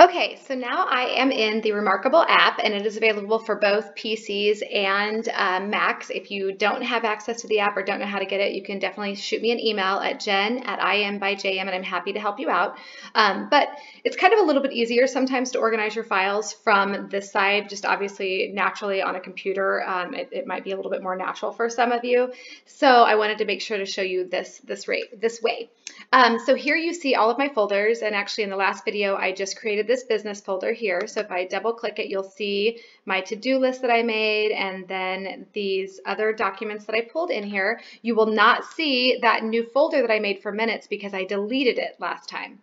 Okay, so now I am in the Remarkable app and it is available for both PCs and uh, Macs. If you don't have access to the app or don't know how to get it, you can definitely shoot me an email at jen at IMbyJM and I'm happy to help you out. Um, but it's kind of a little bit easier sometimes to organize your files from this side, just obviously naturally on a computer. Um, it, it, might be a little bit more natural for some of you. So I wanted to make sure to show you this, this, rate, this way. Um, so here you see all of my folders and actually in the last video I just created this business folder here. So if I double click it, you'll see my to-do list that I made and then these other documents that I pulled in here. You will not see that new folder that I made for minutes because I deleted it last time.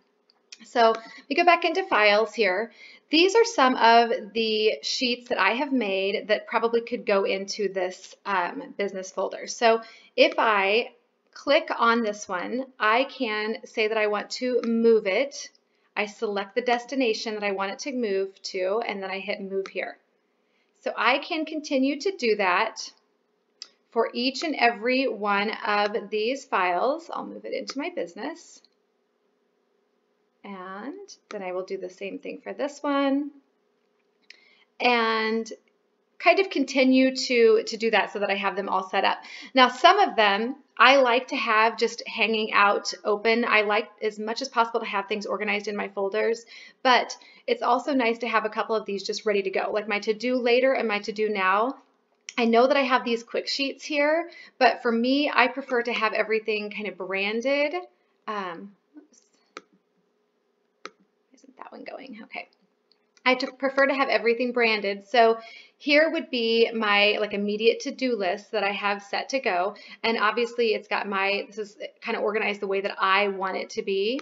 So we go back into files here. These are some of the sheets that I have made that probably could go into this um, business folder. So if I click on this one, I can say that I want to move it I select the destination that I want it to move to, and then I hit move here. So I can continue to do that for each and every one of these files. I'll move it into my business. And then I will do the same thing for this one. And kind of continue to, to do that so that I have them all set up. Now, some of them I like to have just hanging out open. I like as much as possible to have things organized in my folders, but it's also nice to have a couple of these just ready to go, like my to-do later and my to-do now. I know that I have these quick sheets here, but for me, I prefer to have everything kind of branded. Um, isn't that one going? Okay. I prefer to have everything branded. So here would be my like immediate to-do list that I have set to go. And obviously it's got my, this is eh, kind of organized the way that I want it to be.